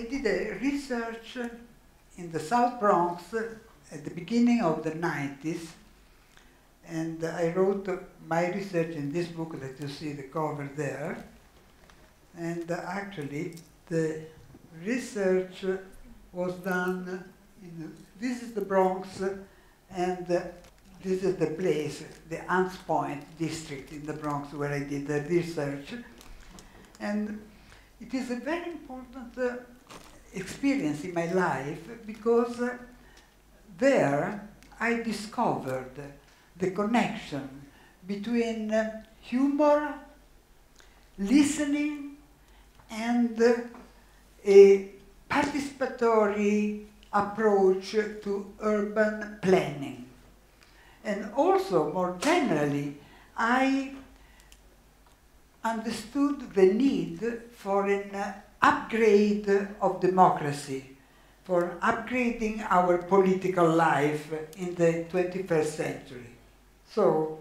I did a research in the South Bronx at the beginning of the 90s, and I wrote my research in this book that you see the cover there. And actually, the research was done in, this is the Bronx, and this is the place, the Hunts Point district in the Bronx where I did the research. And it is a very important uh, experience in my life because there I discovered the connection between humor, listening, and a participatory approach to urban planning. And also, more generally, I understood the need for an upgrade of democracy, for upgrading our political life in the 21st century. So,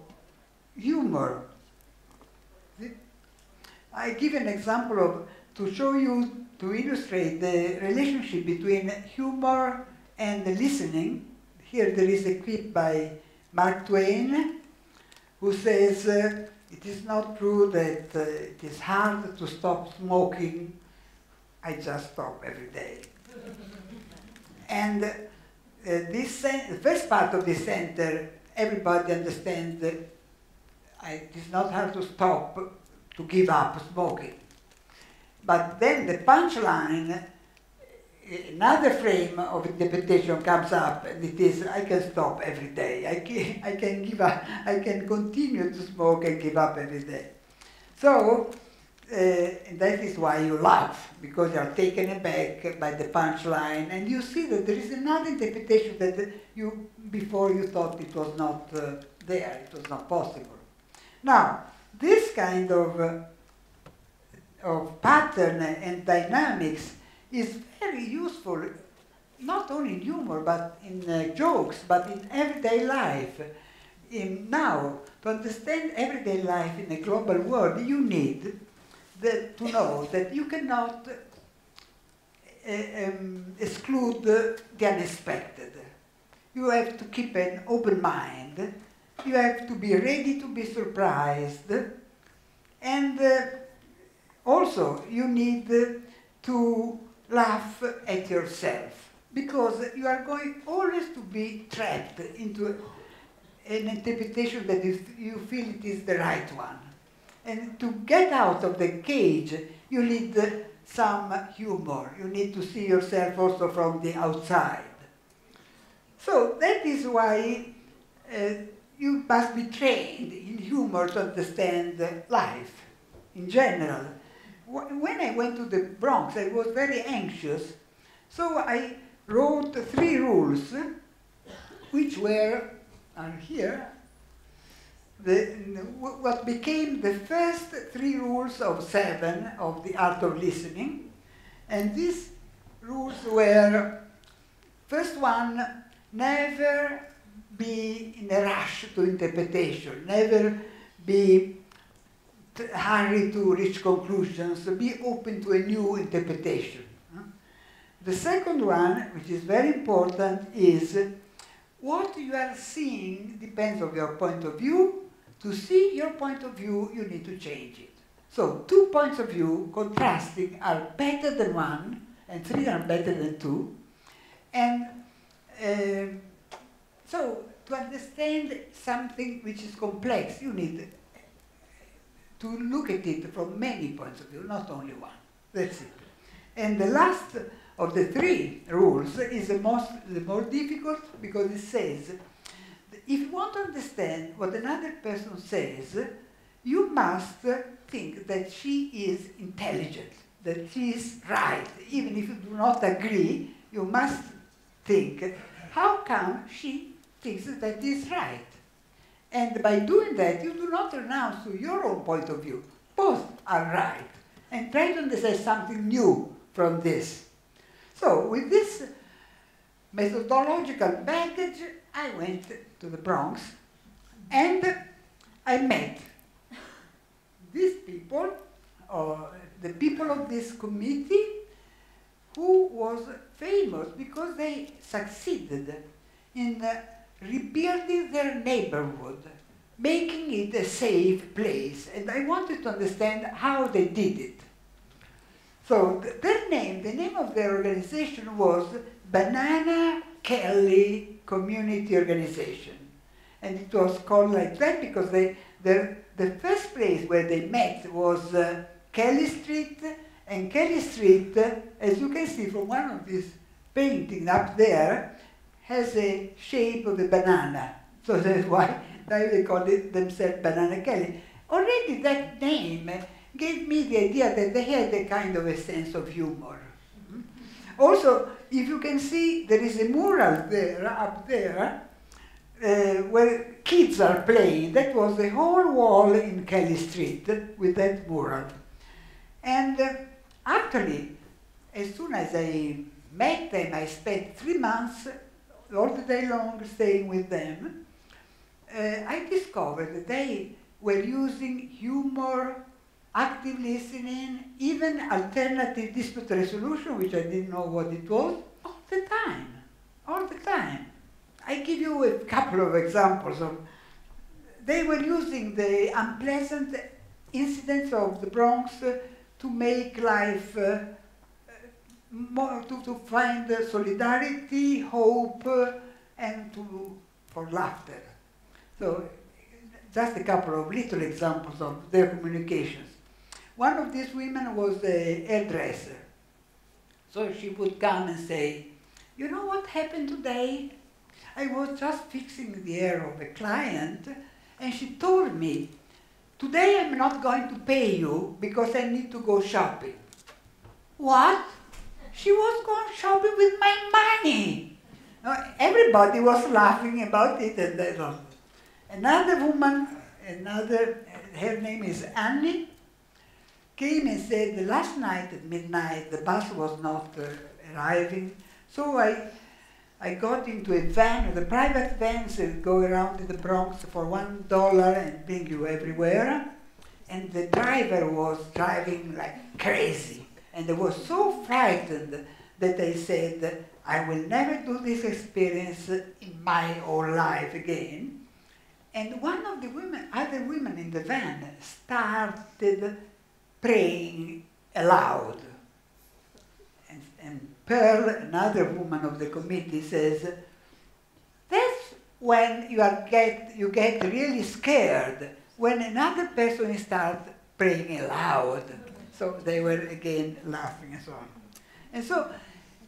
humor. I give an example of, to show you, to illustrate the relationship between humor and listening. Here there is a clip by Mark Twain, who says, uh, it is not true that uh, it is hard to stop smoking. I just stop every day. and uh, this the first part of the center, everybody understands that it is not hard to stop, to give up smoking. But then the punchline another frame of interpretation comes up, and it is I can stop every day. I can, I can give up. I can continue to smoke and give up every day. So that is why you laugh because you are taken aback by the punchline, and you see that there is another interpretation that you before you thought it was not uh, there. It was not possible. Now this kind of uh, of pattern and dynamics is very useful, not only in humor, but in uh, jokes, but in everyday life. In now, to understand everyday life in a global world, you need to know that you cannot uh, um, exclude the unexpected. You have to keep an open mind. You have to be ready to be surprised. And uh, also, you need to laugh at yourself because you are going always to be trapped into an interpretation that you feel it is the right one. And to get out of the cage, you need some humor. You need to see yourself also from the outside. So that is why uh, you must be trained in humor to understand life in general when I went to the Bronx, I was very anxious, so I wrote three rules, which were, are here, the, what became the first three rules of seven of the art of listening. And these rules were, first one, never be in a rush to interpretation, never be hurry to reach conclusions, be open to a new interpretation. The second one, which is very important, is what you are seeing depends on your point of view. To see your point of view, you need to change it. So two points of view contrasting are better than one, and three are better than two. And uh, so to understand something which is complex, you need to look at it from many points of view, not only one. That's it. And the last of the three rules is the most the more difficult because it says if you want to understand what another person says, you must think that she is intelligent, that she is right. Even if you do not agree, you must think, how come she thinks that is right? And by doing that, you do not renounce to your own point of view. Both are right. And try to understand something new from this. So with this methodological baggage, I went to the Bronx and I met these people, or the people of this committee, who was famous because they succeeded in rebuilding their neighborhood, making it a safe place. And I wanted to understand how they did it. So th- their name, the name of their organization was Banana Kelly Community Organization. And it was called like that because they, the, the first place where they met was uh, Kelly Street, and Kelly Street, uh, as you can see from one of these paintings up there, has a shape of a banana. So that's why they call it themselves Banana Kelly. Already that name gave me the idea that they had a kind of a sense of humor. Also, if you can see, there is a mural there, up there, uh, where kids are playing. That was the whole wall in Kelly Street with that mural. And uh, actually, as soon as I met them, I spent three months all the day long staying with them. Uh, I discovered that they were using humor, active listening, even alternative dispute resolution, which I didn't know what it was, all the time. All the time. I give you a couple of examples of they were using the unpleasant incidents of the Bronx to make life uh, more, to, to find solidarity, hope, uh, and to, for laughter. So just a couple of little examples of their communications. One of these women was a hairdresser. So she would come and say, you know what happened today? I was just fixing the hair of a client, and she told me, Today I'm not going to pay you because I need to go shopping. What? She was going shopping with my money. everybody was laughing about it, and they don't. Another woman, another, her name is Annie, came and said, the last night at midnight the bus was not uh, arriving, so I I got into a van, the private vans that go around the Bronx for one dollar and bring you everywhere. And the driver was driving like crazy. And I was so frightened that I said, I will never do this experience in my whole life again. And one of the women, other women in the van started praying aloud. And, and Pearl, another woman of the committee, says, that's when you, are get, you get really scared, when another person starts praying aloud. So they were again laughing and so on. And so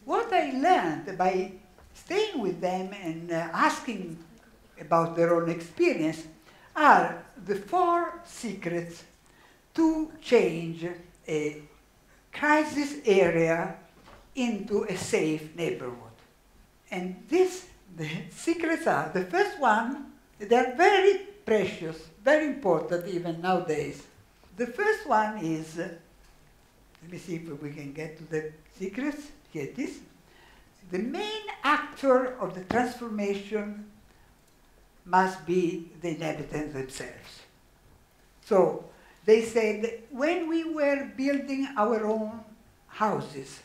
what I learned by staying with them and uh, asking about their own experience are the four secrets to change a crisis area into a safe neighborhood. And this, the secrets are, the first one, they're very precious, very important even nowadays. The first one is, let me see if we can get to the secrets. Here it is. The main actor of the transformation must be the inhabitants themselves. So they said when we were building our own houses,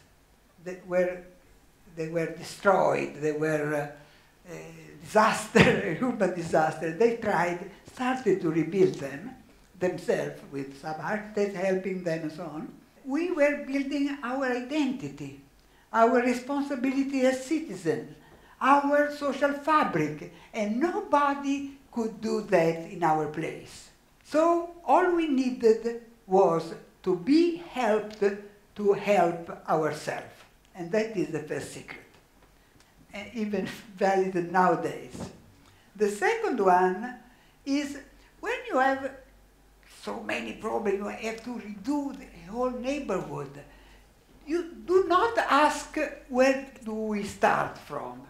that were they were destroyed, they were uh, uh, disaster, urban disaster. They tried, started to rebuild them themselves with some architects helping them and so on. We were building our identity, our responsibility as citizens, our social fabric, and nobody could do that in our place. So all we needed was to be helped to help ourselves. And that is the first secret, and even valid nowadays. The second one is when you have so many problems, you have to redo the whole neighborhood. You do not ask where do we start from?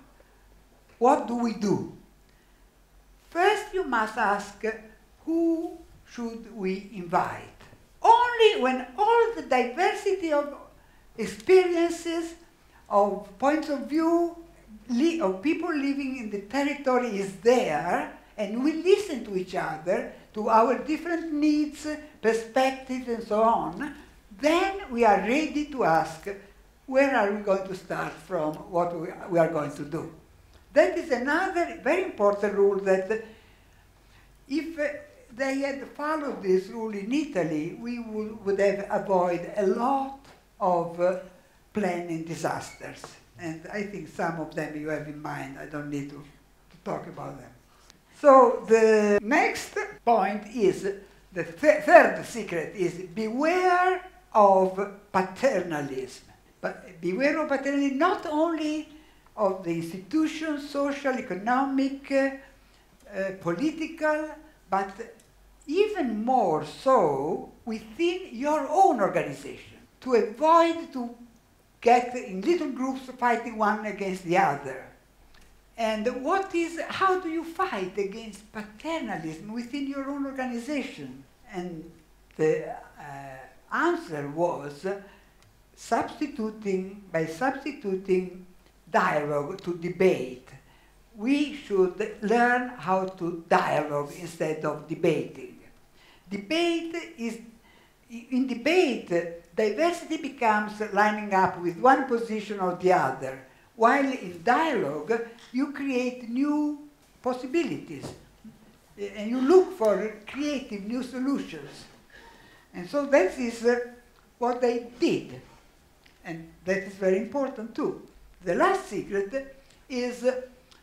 What do we do? First, you must ask who should we invite? Only when all the diversity of experiences, of points of view of people living in the territory is there, and we listen to each other, to our different needs, perspectives, and so on, then we are ready to ask where are we going to start from what we, are going to do? That is another very important rule that if they had followed this rule in Italy, we would, would have avoided a lot of uh, planning disasters. And I think some of them you have in mind. I don't need to, to talk about them. So the next point is, the th third secret is beware of paternalism. But beware of paternalism not only of the institutions, social, economic, uh, uh, political, but even more so within your own organization to avoid to get in little groups fighting one against the other. And what is, how do you fight against paternalism within your own organization? And the uh, answer was substituting, by substituting dialogue to debate. We should learn how to dialogue instead of debating. Debate is, in debate, diversity becomes lining up with one position or the other, while in dialogue, you create new possibilities and you look for creative new solutions. And so that is uh, what they did. And that is very important too. The last secret is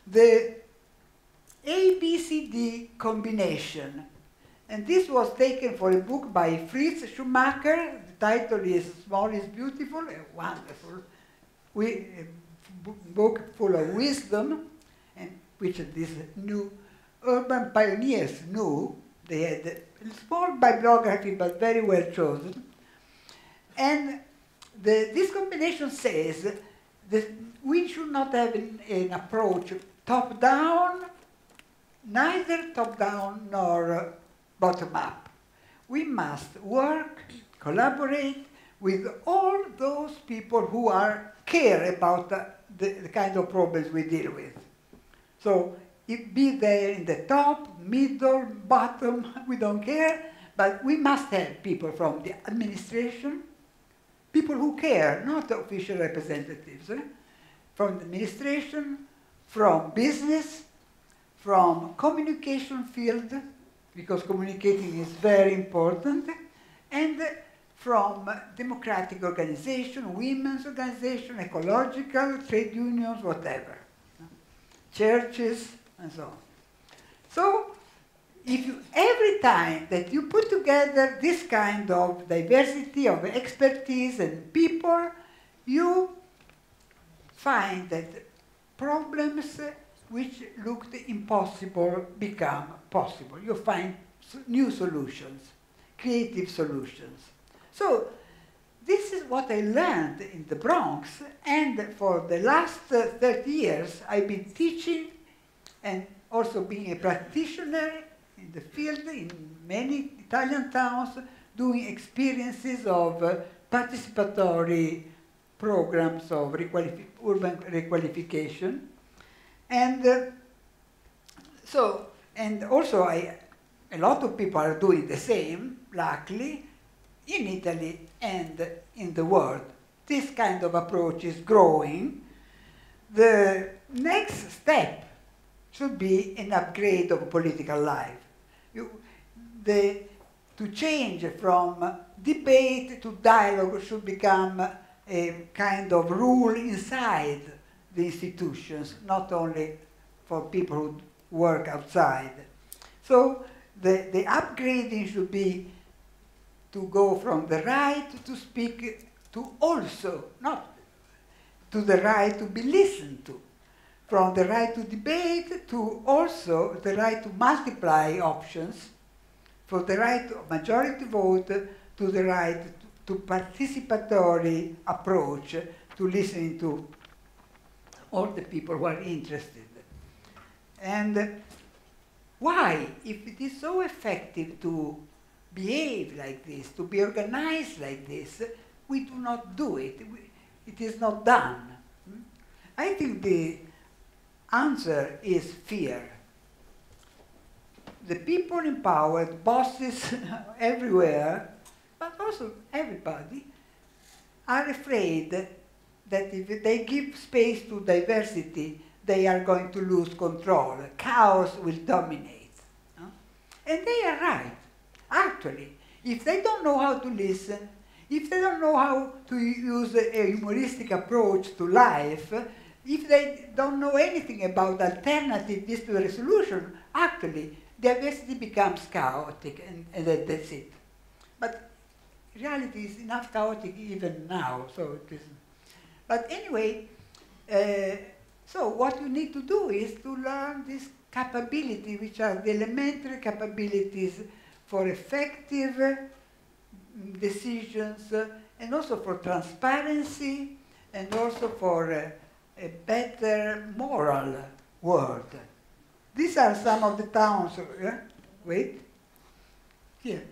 the ABCD combination. And this was taken for a book by Fritz Schumacher. The title is Small is Beautiful, a wonderful we, book full of wisdom, and which these new urban pioneers knew. They had a small bibliography, but very well chosen. And the, this combination says that we should not have an, an approach top-down, neither top-down nor bottom-up. We must work, collaborate with all those people who are care about the, the, the kind of problems we deal with. So it be there in the top, middle, bottom, we don't care, but we must have people from the administration, people who care, not official representatives, eh? from the administration, from business, from communication field, because communicating is very important, and from democratic organization, women's organization, ecological, trade unions, whatever, churches, and so on. So, if you, every time that you put together this kind of diversity of expertise and people, you find that problems which looked impossible become possible. You find new solutions, creative solutions. So this is what I learned in the Bronx, and for the last uh, 30 years I've been teaching and also being a practitioner in the field in many Italian towns, doing experiences of uh, participatory programs of requalif urban requalification. And uh, so, and also I, a lot of people are doing the same, luckily, in Italy and in the world. This kind of approach is growing. The next step should be an upgrade of political life. You, the, to change from debate to dialogue should become a kind of rule inside the institutions, not only for people who work outside. So the, the upgrading should be to go from the right to speak to also, not to the right to be listened to from the right to debate to also the right to multiply options, for the right of majority vote to the right to, to participatory approach to listening to all the people who are interested. And why, if it is so effective to behave like this, to be organized like this, we do not do it. It is not done. Hmm? I think the answer is fear. The people in power, bosses everywhere, but also everybody, are afraid that if they give space to diversity, they are going to lose control. Chaos will dominate. And they are right, actually. If they don't know how to listen, if they don't know how to use a humoristic approach to life, if they don't know anything about alternative dispute resolution, actually, diversity becomes chaotic, and, and that- that's it. But reality is enough chaotic even now, so it is. But anyway, uh, so what you need to do is to learn this capability, which are the elementary capabilities for effective mm, decisions, uh, and also for transparency, and also for uh, a better moral world. These are some of the towns. uh, wait, here.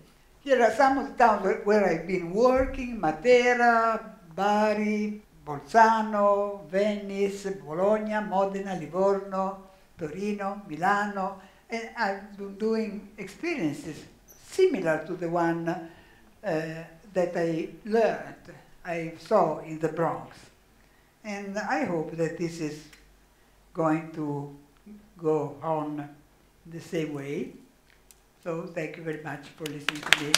Here are some of the towns where, where I've been working: Matera, Bari, Bolzano, Venice, Bologna, Modena, Livorno, Torino, Milano, and I've been doing experiences similar to the one uh, that I learned, I saw in the Bronx. And I hope that this is going to go on the same way. So thank you very much for listening to me.